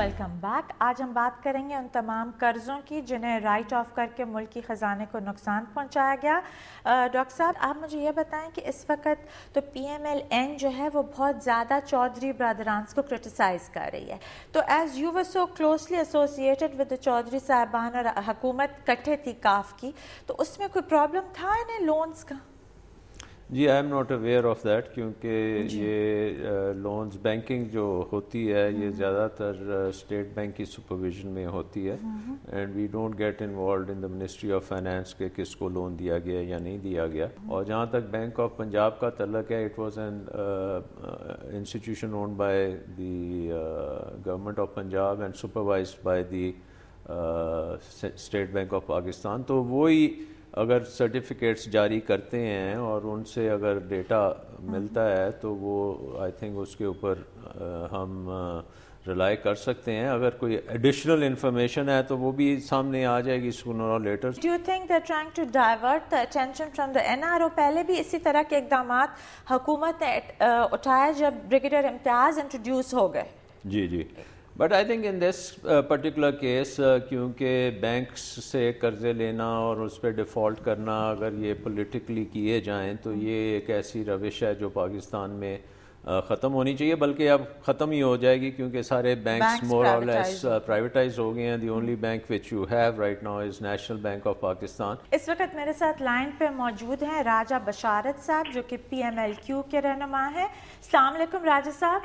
Welcome back आज हम बात करेंगे उन तमाम कर्ज़ों की जिन्हें राइट ऑफ़ करके मुल्क की ख़जाने को नुकसान पहुँचाया गया। डॉक्टर साहब, आप मुझे ये बताएँ कि इस वक्त तो पी एम एल एन जो है वो बहुत ज़्यादा चौधरी ब्रदरानस को क्रिटिसाइज़ कर रही है। तो as you were so closely associated with Chaudhry साहबान और हकूमत कट्ठे थी काफ की तो उसमें कोई प्रॉब्लम था इन्हें लोन्स का? जी I am not aware of that क्योंकि ये लोन्स uh, बैंकिंग जो होती है ये हम्म। ज़्यादातर स्टेट बैंक की सुपरविजन में होती है। And we don't get involve in the ministry of finance के किसको लोन दिया गया या नहीं दिया गया। हम्म। और जहाँ तक बैंक ऑफ़ पंजाब का तलक है it was an institution own by the government of Punjab and supervise by the State Bank of Pakistan तो वही अगर सर्टिफिकेट्स जारी करते हैं और उनसे अगर डेटा मिलता है तो वो आई थिंक उसके ऊपर हम रिलाई कर सकते हैं। अगर कोई एडिशनल इंफॉर्मेशन है तो वो भी सामने आ जाएगी सूनर और later do you think they trying to divert the attention from the NRO पहले भी इसी तरह के इकदाम हुकूमत ने उठाया जब ब्रिगेडियर इम्तियाज़ इंट्रोड्यूस हो गए। जी जी। But I think in this particular case क्योंकि बैंक्स से कर्ज़े लेना और उस पर डिफ़ॉल्ट करना अगर ये पोलिटिकली किए जाएँ तो ये एक ऐसी रविश है जो पाकिस्तान में uh, ख़त्म होनी चाहिए। बल्कि अब ख़त्म ही हो जाएगी क्योंकि सारे बैंक्स मोर और लेस प्राइवेटाइज हो गए। हैं the only bank which you have right now is National Bank of Pakistan इस वक्त मेरे साथ लाइन पे मौजूद हैं राजा बशारत साहब जो कि पी एम एल क्यू के रहनुमा हैं। अलैक्म राजा साहब।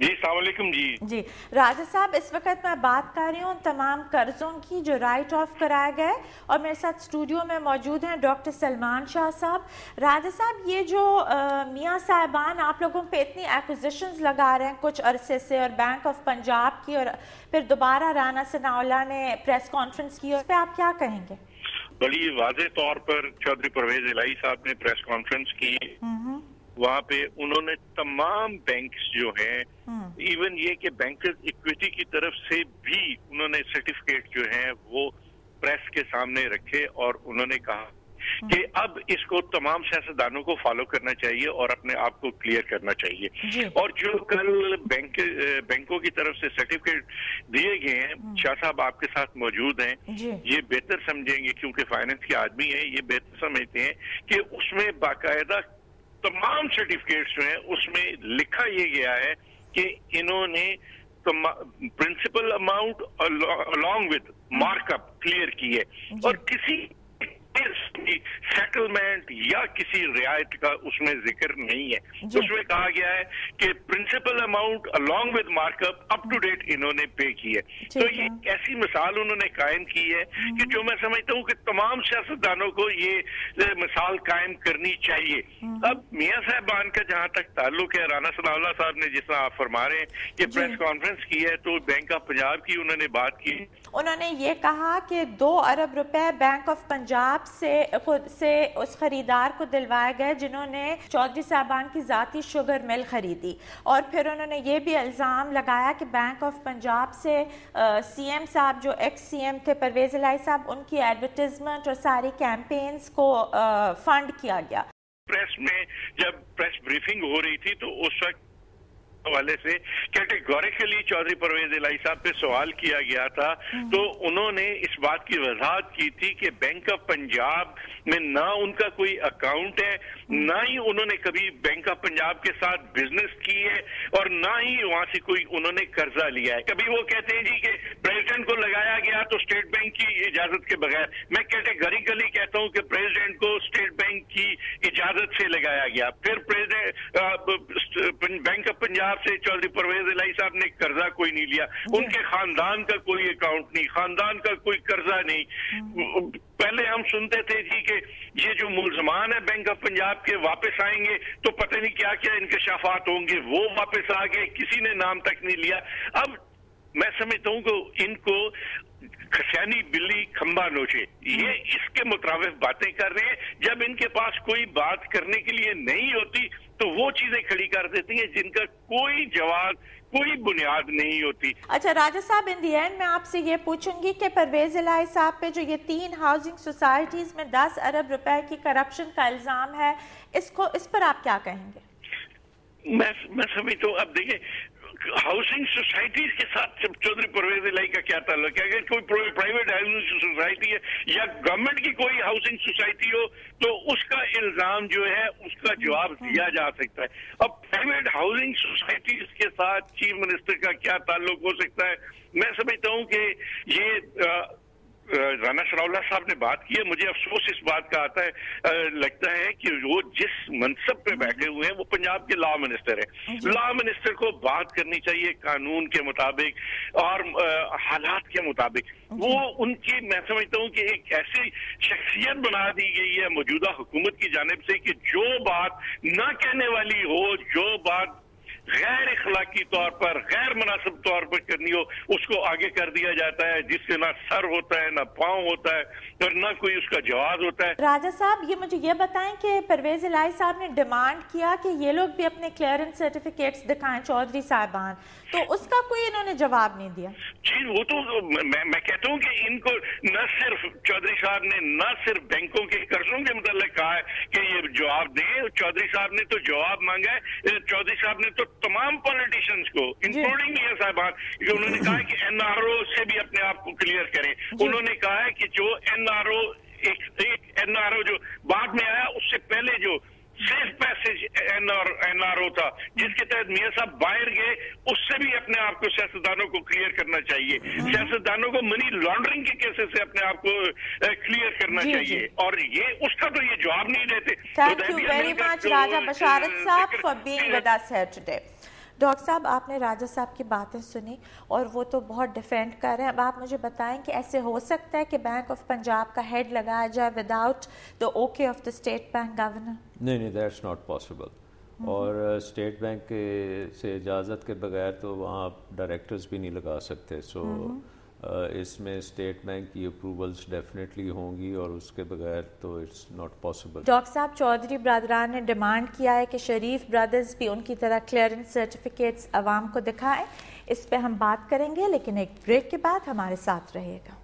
जी सलामकुम जी। जी राजा साहब इस वक्त मैं बात कर रही हूँ तमाम कर्जों की जो राइट ऑफ़ कराया गया है और मेरे साथ स्टूडियो में मौजूद हैं डॉक्टर सलमान शाह साहब। राजा साहब ये जो मियाँ साहबान आप लोगों पे इतनी एक्विजिशन लगा रहे हैं कुछ अरसे से और बैंक ऑफ़ पंजाब की और फिर दोबारा राना सनाउल्ला ने प्रेस कॉन्फ्रेंस की उस पर आप क्या कहेंगे? बड़ी वाजे तौर पर चौधरी परवेज इलाही साहब ने प्रेस कॉन्फ्रेंस की। वहाँ पे उन्होंने तमाम बैंक्स जो हैं इवन हम्म। ये कि बैंकर्स इक्विटी की तरफ़ से भी उन्होंने सर्टिफिकेट जो हैं वो प्रेस के सामने रखे और उन्होंने कहा हम्म। कि अब इसको तमाम सियासतदानों को फॉलो करना चाहिए और अपने आप को क्लियर करना चाहिए और जो कल बैंक बैंकों की तरफ़ से सर्टिफिकेट दिए गए हैं हम्म। शाह साहब आपके साथ मौजूद हैं ये बेहतर समझेंगे क्योंकि फाइनेंस के आदमी हैं ये बेहतर समझते हैं कि उसमें बाकायदा तमाम सर्टिफिकेट्स जो हैं उसमें लिखा ये गया है कि इन्होंने principal amount along with markup clear की है। और किसी सेटलमेंट या किसी रियायत का उसमें ज़िक्र नहीं है। उसमें कहा गया है कि principal amount along with markup up to date इन्होंने पे की है। तो ये ऐसी मिसाल उन्होंने कायम की है कि हम्म। जो मैं समझता हूँ कि तमाम सियासतदानों को ये मिसाल कायम करनी चाहिए। हम्म। अब मियाँ साहबान का जहाँ तक ताल्लुक है राना सलाउल्ला साहब ने जिस तरह आप फरमा रहे हैं कि प्रेस कॉन्फ्रेंस की है तो बैंक ऑफ़ पंजाब की उन्होंने बात की। उन्होंने ये कहा कि दो अरब रुपए बैंक ऑफ़ पंजाब से खुद से उस खरीदार को दिलवाए गए जिन्होंने चौधरी साहबान की ज़ाती शुगर मिल खरीदी। और फिर उन्होंने ये भी इल्ज़ाम लगाया कि बैंक ऑफ़ पंजाब से सीएम साहब जो एक्स सीएम थे, परवेज लाई साहब, उनकी एडवर्टीजमेंट और सारी कैंपेन्स को फंड किया गया। प्रेस में जब प्रेस ब्रीफिंग हो रही थी तो उस वक्त हवाले से कैटेगोरिकली चौधरी परवेज इलाई साहब पे सवाल किया गया था हम्म। तो उन्होंने इस बात की वजाहत की थी कि बैंक ऑफ़ पंजाब में ना उनका कोई अकाउंट है हम्म। ना ही उन्होंने कभी बैंक ऑफ़ पंजाब के साथ बिज़नेस की है और ना ही वहाँ से कोई उन्होंने कर्जा लिया है कभी वो कहते हैं जी कि प्रेसिडेंट को लगाया गया तो स्टेट बैंक की इजाज़त के बगैर मैं कैटेगरिकली कहता हूँ कि प्रेसिडेंट को स्टेट बैंक की इजाज़त से लगाया गया। फिर प्रेसिडेंट बैंक ऑफ़ पंजाब से चौधरी परवेज इलाई साहब ने कर्जा कोई नहीं लिया। उनके खानदान का कोई अकाउंट नहीं खानदान का कोई कर्जा नहीं। पहले हम सुनते थे जी कि ये जो मुलजमान है बैंक ऑफ़ पंजाब के वापस आएँगे तो पता नहीं क्या क्या इंकशाफात होंगे वो वापस आ गए किसी ने नाम तक नहीं लिया। अब मैं समझता हूँ कि इनको खसियानी बिल्ली खंबा नोचे। ये इसके मुताबिक बातें कर रहे हैं। जब इनके पास कोई बात करने के लिए नहीं होती तो वो चीज़ें खड़ी कर देती हैं जिनका कोई जवाब कोई बुनियाद नहीं होती। अच्छा राजा साहब इन दी एंड मैं आपसे ये पूछूँगी कि परवेज इलाही साहब पे जो ये तीन हाउसिंग सोसाइटीज में दस अरब रुपए की करप्शन का इल्ज़ाम है इसको इस पर आप क्या कहेंगे? मैं मैं समझता हूँ। अब देखिए हाउसिंग सोसाइटीज के साथ चौधरी परवेज इलाई का क्या ताल्लुक है? अगर कोई प्राइवेट हाउसिंग सोसाइटी है या गवर्नमेंट की कोई हाउसिंग सोसाइटी हो तो उसका इल्ज़ाम जो है उसका जवाब दिया जा सकता है। अब प्राइवेट हाउसिंग सोसाइटीज के साथ चीफ मिनिस्टर का क्या ताल्लुक हो सकता है? मैं समझता हूँ कि ये राना सरावला साहब ने बात की है मुझे अफसोस इस बात का आता है लगता है कि वो जिस मनसब पे बैठे हुए हैं वो पंजाब के लॉ मिनिस्टर है। लॉ मिनिस्टर को बात करनी चाहिए कानून के मुताबिक और हालात के मुताबिक। वो उनकी मैं समझता हूँ कि एक ऐसी शख्सियत बना दी गई है मौजूदा हुकूमत की जानब से कि जो बात ना कहने वाली हो जो बात गैर इखलाकी तौर पर, गैर मुनासिब तौर पर करनी हो उसको आगे कर दिया जाता है, जिससे ना सर होता है, ना पाँव होता है, और ना कोई उसका जवाब होता है। राजा साहब, ये मुझे ये बताएँ कि परवेज इलाई साहब ने डिमांड किया कि ये लोग भी अपने क्लियरेंस सर्टिफिकेट्स दिखाएँ, चौधरी साहबान। तो उसका कोई इन्होंने जवाब नहीं दिया। जी वो तो मैं, मैं कहता हूँ कि इनको न सिर्फ़ चौधरी साहब ने न सिर्फ़ बैंकों के कर्जों के मतलब कहा है कि ये जवाब दें। चौधरी साहब ने तो जवाब मांगा है। चौधरी साहब ने तो तमाम पॉलिटिशियंस को इंक्लूडिंग मियाँ साहबान कि उन्होंने कहा है कि एनआरओ से भी अपने आप को क्लियर करें। उन्होंने कहा है कि जो एनआरओ एक, एक एनआरओ जो बाद में आया उससे पहले जो सेफ़ पैसेज एनआरओ था जिसके तहत मियाँ साहब बाहर गए उससे भी अपने आप को सियासतदानों को क्लियर करना चाहिए। सियासतदानों को मनी लॉन्ड्रिंग के केसेस से अपने आप को क्लियर करना जी, चाहिए। जी. और ये उसका तो ये जवाब नहीं देते। Thank you very much Raja Basharat साहब for being with us here today doctor साहब आपने राजा साहब की बातें सुनी और वो तो बहुत डिफेंड कर रहे हैं। अब आप मुझे बताएँ कि ऐसे हो सकता है कि बैंक ऑफ़ पंजाब का हेड लगाया जाए without the okay of the State Bank governor नहीं नहीं दैट्स नॉट पॉसिबल और स्टेट बैंक के से इजाज़त के बगैर तो वहाँ डायरेक्टर्स भी नहीं लगा सकते सो so, mm-hmm. इसमें स्टेट बैंक की अप्रूवल्स डेफिनेटली होंगी और उसके बगैर तो इट्स नॉट पॉसिबल डॉक्टर साहब चौधरी ब्रदरान ने डिमांड किया है कि शरीफ ब्रदर्स भी उनकी तरह क्लियरेंस सर्टिफिकेट्स आवाम को दिखाएँ। इस पर हम बात करेंगे, लेकिन एक ब्रेक के बाद हमारे साथ रहेगा